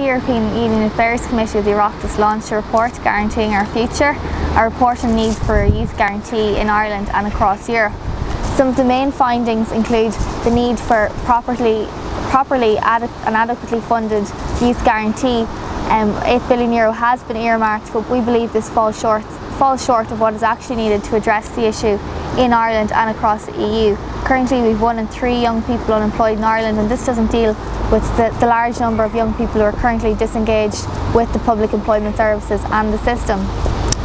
The European Union Affairs Committee of the Oireachtas launched a report guaranteeing our future, a report on need for a youth guarantee in Ireland and across Europe. Some of the main findings include the need for properly, properly and adequately funded youth guarantee. Um, 8 billion euro has been earmarked, but we believe this falls short, falls short of what is actually needed to address the issue in Ireland and across the EU. Currently we've one in three young people unemployed in Ireland and this doesn't deal with the, the large number of young people who are currently disengaged with the public employment services and the system.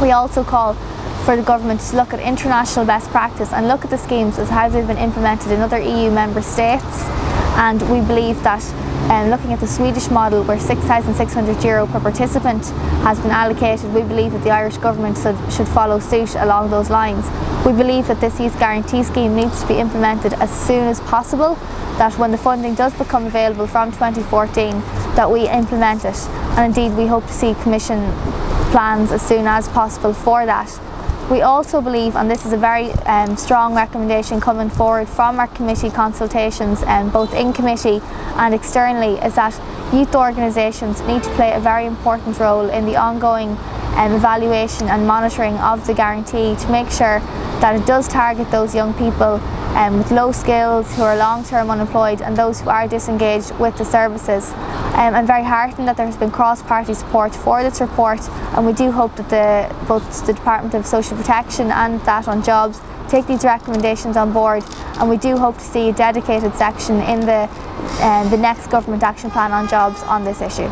We also call for the government to look at international best practice and look at the schemes as how they've been implemented in other EU member states and we believe that um, looking at the Swedish model where 6,600 euro per participant has been allocated, we believe that the Irish government should, should follow suit along those lines. We believe that this youth guarantee scheme needs to be implemented as soon as possible, that when the funding does become available from 2014, that we implement it. And indeed we hope to see Commission plans as soon as possible for that. We also believe, and this is a very um, strong recommendation coming forward from our committee consultations, um, both in committee and externally, is that youth organisations need to play a very important role in the ongoing um, evaluation and monitoring of the guarantee to make sure that it does target those young people um, with low skills who are long-term unemployed and those who are disengaged with the services. Um, I'm very heartened that there has been cross-party support for this report and we do hope that the, both the Department of Social Protection and that on jobs take these recommendations on board and we do hope to see a dedicated section in the, uh, the next government action plan on jobs on this issue.